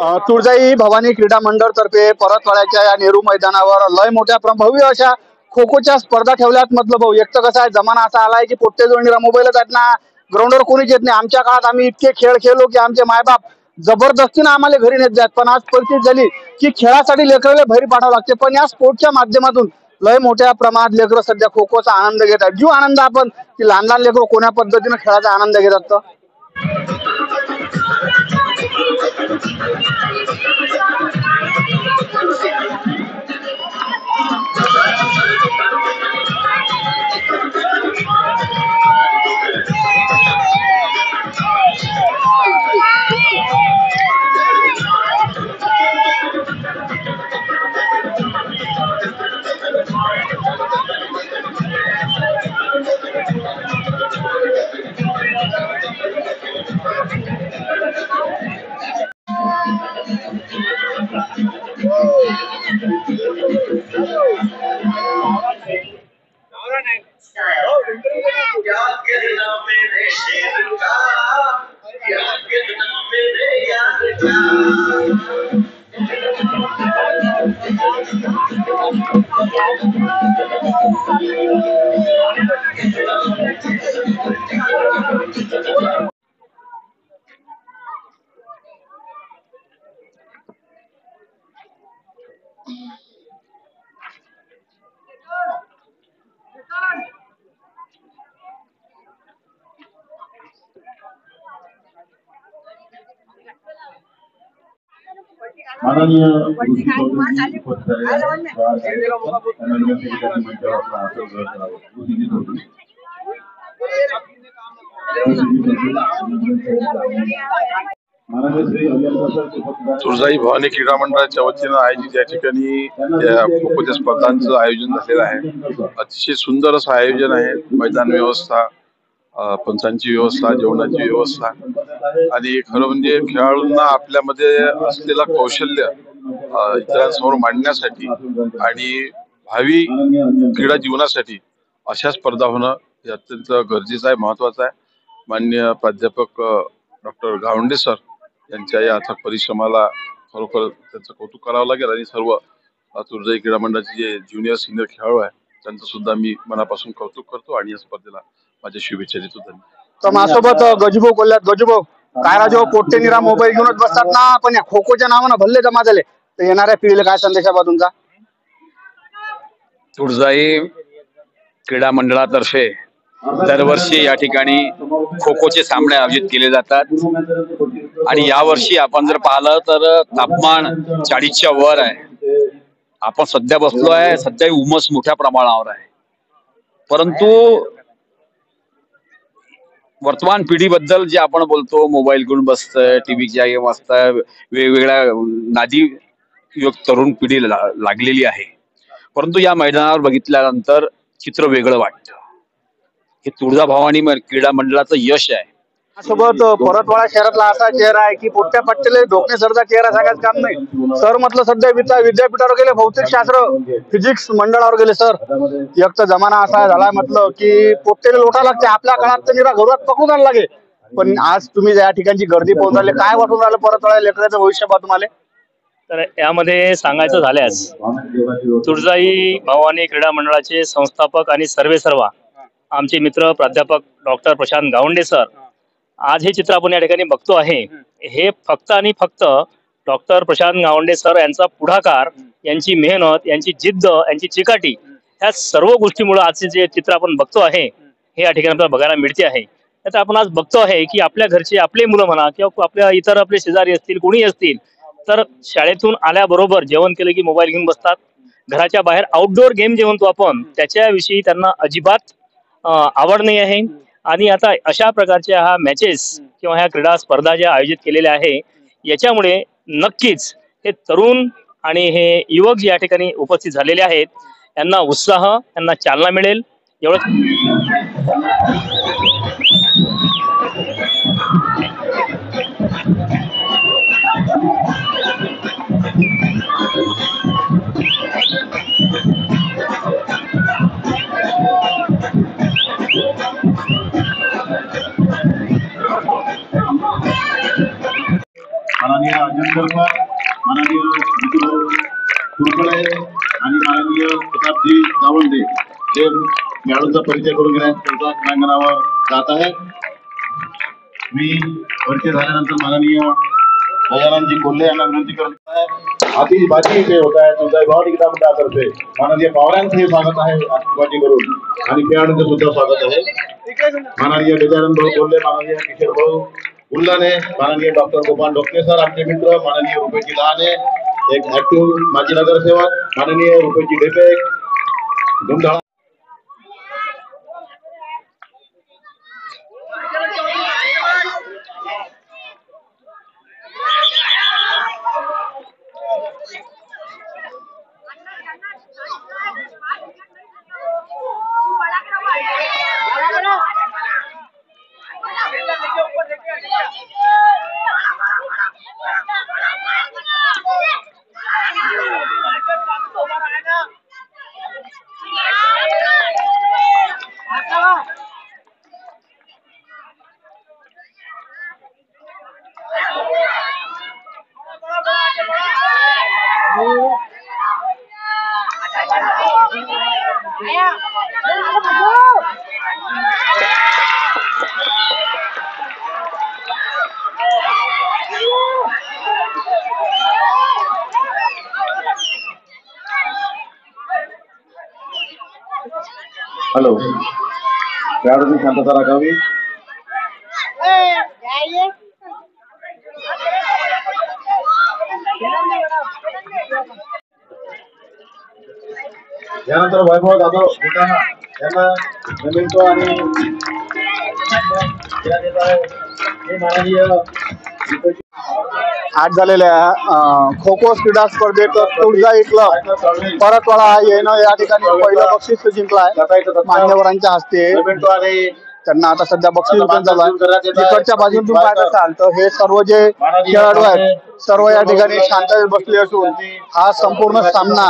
तुळजाई भवानी क्रीडा मंडळ तर्फे परतवाड्याच्या या नेहरू मैदानावर लय मोठ्या भव्य अशा खो खोच्या स्पर्धा ठेवल्यात म्हटलं भाऊ. एक तर कसं आहे जमाना असा आलाय की पोट्टे जोडणीला मोबाईलच आहेत ना ग्राउंडवर कोणीच येत नाही. आमच्या काळात आम्ही इतके खेळ खेळलो की आमचे मायबाप जबरदस्तीनं आम्हाला घरी नेत जात पण आज परिस्थिती झाली की खेळासाठी लेकराला बाहेर पाठावं लागते. पण या स्पोर्टच्या माध्यमातून लय मोठ्या प्रमाणात लेकरं सध्या खो खोचा आनंद घेत आहेत. जो आनंद आपण की लहान लहान लेकरं कोण्या पद्धतीनं खेळाचा आनंद घेतात 亲爱的亲爱的 आहेत. तुळजाई भवानी क्रीडा मंडळाच्या वतीनं आयोजित या ठिकाणी स्पर्धांचं आयोजन झालेलं आहे. अतिशय सुंदर असं आयोजन आहे. मैदान व्यवस्था पंचांची व्यवस्था जेवणाची व्यवस्था. आणि खरं म्हणजे खेळाडूंना आपल्यामध्ये असलेलं कौशल्य इतरांसमोर मांडण्यासाठी आणि भावी क्रीडा जीवनासाठी अशा स्पर्धा होणं हे अत्यंत गरजेचं आहे महत्वाचं आहे. मान्य प्राध्यापक डॉक्टर गावंडे सर यांच्या या अथक परिश्रमाला खरोखर त्यांचं कौतुक करावं लागेल आणि सर्व तुर्जाई क्रीडा मंडळाचे जे ज्युनियर सिनियर खेळाडू आहे त्यांचं सुद्धा मी मनापासून कौतुक करतो आणि या स्पर्धेला माझ्या शुभेच्छा देतो धन्यवाद. तर माझ्यासोबत गजूभाऊ कोल्ह्यात गजूभाऊ काय राजो पोट्टे निरा मोबाईल घेऊनच बसतात ना पण या खो खोच्या नावानं भल्ले जमा झाले. तर येणाऱ्या पिढीला काय संदेश आहे बा तुमचा तुळजाई क्रीडा मंडळातर्फे दरवर्षी या ठिकाणी खो खोचे सामने आयोजित केले जातात. आणि यावर्षी आपण जर पाहिलं तर तापमान चाळीसच्या वर आहे. आपण सध्या बसलो आहे सध्या उमस मोठ्या प्रमाणावर आहे. परंतु वर्तमान पिढीबद्दल जे आपण बोलतो मोबाईल घेऊन बसतंय टीव्हीच्या गेम असतं वेगवेगळ्या नादी युवक तरुण पिढी ला- लागलेली आहे. परंतु या मैदानावर बघितल्यानंतर चित्र वेगळं वाटतं. हे तुळजाभवानी म- क्रीडा मंडळाचं यश आहे. सोबत परतवाडा शहरातला असा चेहरा आहे की पोट्या पट्टेले ढोकणे सरचा चेहरा सांगायचं काम नाही. सर म्हटलं सध्या विद्या विद्यापीठावर गेले भौतिक शास्त्र फिजिक्स मंडळावर गेले सर. एक तर जमाना असा झाला म्हटलं की पोट्टेले लोटा लागते. आपल्या काळात तर निरा घरात पकडून आणायला लागे. पण आज तुम्ही या ठिकाणची गर्दी पाहून काय वाटून राहिलं परतवाडा लेकराचं भविष्य पा तुम्हाला? तर यामध्ये सांगायचं झाल्यास तुळजाई भवानी क्रीडा मंडळाचे संस्थापक आणि सर्वे सर्वा आमचे मित्र प्राध्यापक डॉक्टर प्रशांत गावंडे सर आज हे चित्र आपण या ठिकाणी बघतो आहे. हे फक्त आणि फक्त डॉक्टर प्रशांत गावंडे सर यांचा पुढाकार यांची मेहनत यांची जिद्द यांची चिकाटी ह्या सर्व गोष्टीमुळे आजचे जे चित्र आपण बघतो आहे हे या ठिकाणी आपल्याला बघायला मिळते आहे. तर आपण आज बघतो आहे की आपल्या घरचे आपले मुलं म्हणा किंवा आपल्या इतर आपले शेजारी असतील कोणी असतील तर शाळेतून आल्याबरोबर जेवण केलं की मोबाईल घेऊन बसतात. घराच्या बाहेर आउटडोअर गेम जे म्हणतो आपण त्याच्याविषयी त्यांना अजिबात आवड नाही आहे. आणि आता अशा प्रकारच्या ह्या मॅचेस किंवा ह्या क्रीडा स्पर्धा ज्या आयोजित केलेल्या आहे याच्यामुळे नक्कीच हे तरुण आणि हे युवक जे या ठिकाणी उपस्थित झालेले आहेत यांना उत्साह यांना चालना मिळेल. एवढं माननीय माननीय विजू कुरकडे आणि माननीय प्रतापजी गावंडे हे खेळाडूंचा परिचय करून घेण्याकरता क्रांगणावर जात आहे मी परिचय झाल्यानंतर माननीय दयानंदजी कोल्हे यांना विनंती करत आहे. आधी बाजी इथे होत आहे. तुमचा गौरी क्रीडा मंडळातर्फे माननीय पाहुण्यांचं हे स्वागत आहे. आतिषबाजी करून. आणि खेळाडूंचं सुद्धा स्वागत आहे. माननीय गजानन भाऊ कोल्हे माननीय किशोर भाऊ उल्लाने माननीय डॉक्टर गोपाल डोकणे सर आमचे मित्र माननीय रुपेशजी लहाने एक ऍक्टिव्ह माजी नगरसेवक माननीय रुपेशजी ढेपे धुमधळा हॅलो खेळाडूंनी शांतता राखावी यानंतर वैभव जाधव बुलढाणा यांना जमिनतो आणि. हे आज झालेल्या खो खो क्रीडा स्पर्धेत तुळजाई क्लब परतवाडा येणं या ठिकाणी पहिलं बक्षीस जिंकलाय मान्यवरांच्या हस्ते त्यांना आता सध्या बक्षीस वितरण चालू आहे. तिकडच्या बाजून तुम्ही पाहत असाल तर हे सर्व जे खेळाडू आहेत सर्व या ठिकाणी शांततेत बसले असून हा संपूर्ण सामना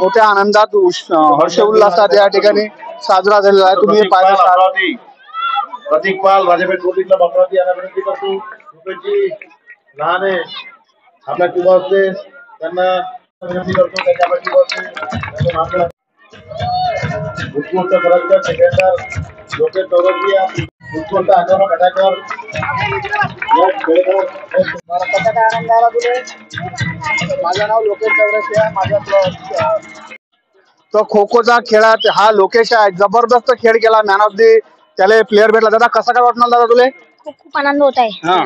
मोठ्या आनंदात हर्ष उल्हासात या ठिकाणी साजरा झालेला आहे. तुम्ही पाहत असाल. प्रतीक पाल राजापेठ कोटीतला अमरावती यांना विनंती करतो. रुपेशजी लहाने आपल्या किंवा असते त्यांना विनंती करतो. त्याच्या आपल्या किंवा असते त्यांचं नाव उत्कृष्ट करंजकर सेकंडर. उत्कृष्ट माझं नाव लोकेश तो खो खोचा खेळात हा लोकेश आहे. जबरदस्त खेळ केला मॅन ऑफ दी त्याला प्लेअर भेटला. दादा कसा काय वाटणार दादा तुले? खूप खूप आनंद होत आहे. हा.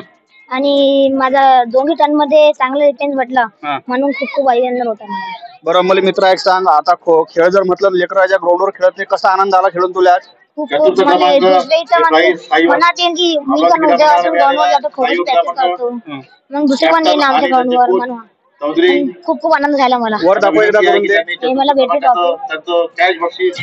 आणि माझा दोन्ही टर्नमध्ये चांगलं डिफेन्स भेटला. हा. म्हणून खूप खूप अभिनंदन होत. बरं मला मित्र एक सांग. आता खो खेळ जर म्हटलं लेकराच्या ग्राउंडवर खेळत नाही कसा आनंद आला खेळून तुला आज? खूप खूप म्हणजे क्रमांक, दुसऱ्या इथं एक प्राईज, साई मनात येईल की मी आपला पण उद्या असून क्रीडा ग्राउंडवर जातो साई थोडीच प्रॅक्टिस क्रमांक. करतो मग दुसरे पण येईल आमच्या ग्राउंडवर म्हणून? चौधरी. आणि खूप खूप आनंद झाला मला. वर दाखव एकदा करून दे. मला भेटले ट्रॉफी बक्षीस.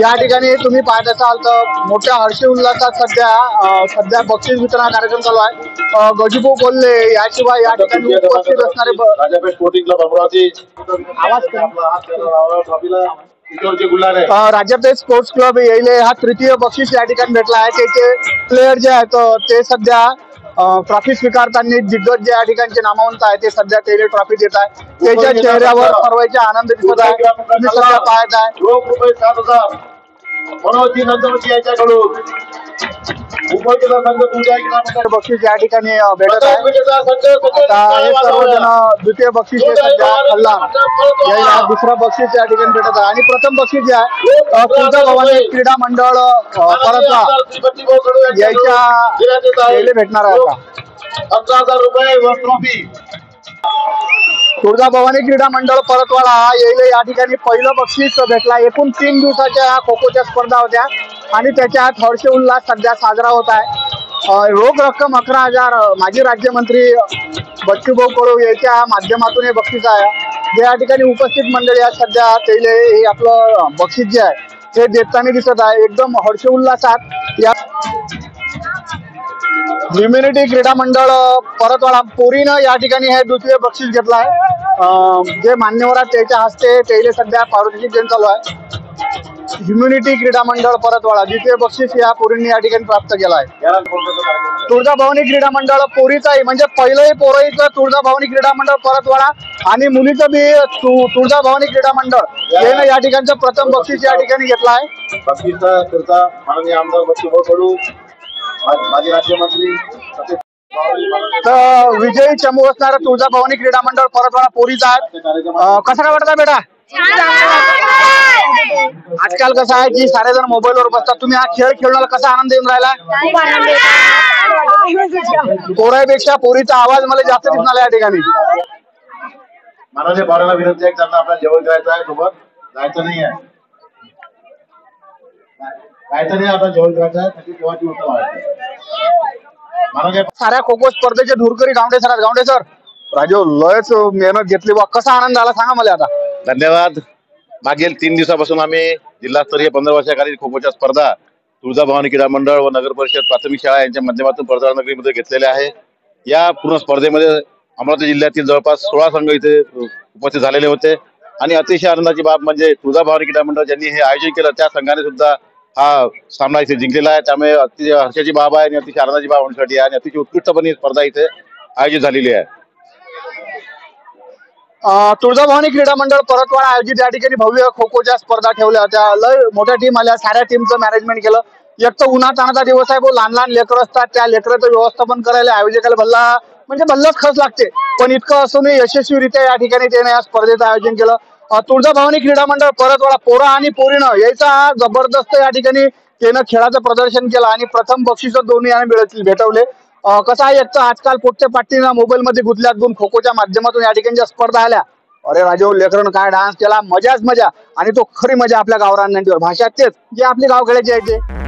या ठिकाणी तुम्ही पाहत असाल तर मोठ्या हर्ष उल्हासात सध्या सध्या बक्षीस वितरण कार्यक्रम चालू आहे. गजीभाऊ कोल्हे याशिवाय या ठिकाणी उपस्थित असणारे ब- राजापेठ स्पोर्टिंग क्लब अमरावती. आवाज राज्यातील स्पोर्ट्स क्लब येईल हा तृतीय बक्षीस या ठिकाणी भेटला आहे. त्याचे प्लेयर जे आहेत ते सध्या ट्रॉफी स्वीकारताना दिग्गज जे या ठिकाणचे नामवंत आहे ते सध्या त्याला ट्रॉफी देत आहे त्याच्या चेहऱ्यावर सर्वांचे आनंद दिसत आहे. तुम्ही सध्या पाहत आहे. बक्षीस या ठिकाणी भेटत आहे. आता हे सर्वजण द्वितीय बक्षीस हे सध्या कल्ला याला दुसरा बक्षीस या ठिकाणी भेटत आहे. आणि प्रथम बक्षीस जे आहे तुळजा भवानी क्रीडा मंडळ परतला याच्या यायला भेटणार आहे आता. अकरा हजार रुपये व तुळजाभवानी क्रीडा मंडळ परतवाडा येईल. या ठिकाणी पहिलं बक्षीस भेटला. एकूण तीन दिवसाच्या ह्या खो खोच्या स्पर्धा होत्या. आणि त्याच्यात हर्ष उल्हास सध्या साजरा होत आहे. रोख रक्कम अकरा हजार माजी राज्यमंत्री बच्चूभाऊ कडू याच्या माध्यमातून हे बक्षीस आहे. जे या ठिकाणी उपस्थित मंडळी आहेत सध्या त्याला हे आपलं बक्षीस जे आहे हे देताना दिसत आहे. एकदम हर्ष उल्हासात या ह्युमॅनिटी क्रीडा मंडळ परतवाडा. पोरीनं या ठिकाणी हे द्वितीय बक्षीस घेतलं आहे. जे मान्यवर आहेत त्याच्या हस्ते त्याला सध्या पारितोषिक देणं चालू आहे. ह्युम्युनिटी क्रीडा मंडळ परतवाडा. द्वितीय बक्षीस या पोरींनी या ठिकाणी प्राप्त केला आहे. तुळजाभवानी क्रीडा मंडळ पोरीचाही म्हणजे पहिलंही पोरईचं तुळजाभवानी क्रीडा मंडळ परतवाडा आणि मुलीचं बी तुळजाभवानी क्रीडा मंडळ. यानं या ठिकाणचं प्रथम बक्षीस या ठिकाणी घेतलं आहे. माजी राज्यमंत्री तर विजयी चमू असणारं तुळजाभवानी क्रीडा मंडळ परतवाडा पोरीचा आहे. अं, कसं काय वाटतं बेटा? आजकाल कसं आहे की सारे जण मोबाईलवर बसतात. तुम्ही हा खेळ खेळण्याला कसा आनंद येऊन राहिला? पोरापेक्षा पोरीचा आवाज मला जास्त दिसून आला या ठिकाणी. माननीय पाहुण्याला विनंती आहे त्यांना आपल्याला जेवण करायचं आहे सोबत. जायचं नाही आहे. नाही आता जेवण करायचं साऱ्या खो खो स्पर्धेचे धुरकरी गावडे सर. गावडे सर. राजू लयच मेहनत घेतली बा. कसा आनंद आला सांगा मला आता. धन्यवाद. मागील तीन दिवसापासून आम्ही जिल्हास्तरीय पंधरा वर्षाखालील खो खोच्या स्पर्धा तुळजाभवानी क्रीडा मंडळ व नगर परिषद प्राथमिक शाळा यांच्या माध्यमातून परतवाडा नगरीमध्ये घेतलेल्या आहे. या पूर्ण स्पर्धेमध्ये अमरावती जिल्ह्यातील जवळपास सोळा संघ इथे उपस्थित झालेले होते. आणि अतिशय आनंदाची बाब म्हणजे तुळजाभवानी क्रीडा मंडळ ज्यांनी हे आयोजन केलं त्या संघाने सुद्धा हा सामना इथे जिंकलेला आहे. त्यामुळे अतिशय हर्षाची बाब आहे आणि अतिशय आनंदाची बाब होण्यासाठी आहे आणि अतिशय उत्कृष्टपणे ही स्पर्धा इथे आयोजित झालेली आहे. तुळजाभवानी क्रीडा मंडळ परतवाडा आयोजित या ठिकाणी भव्य खो खोच्या स्पर्धा ठेवल्या होत्या. लय मोठ्या टीम आल्या साऱ्या टीमचं मॅनेजमेंट केलं. एक तर उन्हात तानाचा दिवस आहे लहान लहान लेकर असतात त्या लेकराचं व्यवस्थापन करायला आयोजकाला भल्ला म्हणजे भल्लाच खर्च लागते. पण इतकं असूनही यशस्वीरित्या या ठिकाणी त्याने या स्पर्धेचं आयोजन केलं. तुळजाभवानी क्रीडा मंडळ परतवाडा पोरा आणि पोरीनं याचा हा जबरदस्त या ठिकाणी त्यानं खेळाचं प्रदर्शन केलं आणि प्रथम बक्षिस दोन्ही याने भेटवले. कसं आहे एक तर आजकाल पोटच्या पाटीनं मोबाईलमध्ये गुंतल्यात गुण खो खोच्या माध्यमातून या ठिकाणी ज्या स्पर्धा आल्या. अरे राजू लेकरन काय डान्स केला? मजाच मजा. आणि तो खरी मजा आपल्या गावरांवर भाषा तेच जे आपली खेळायचे आहे ते.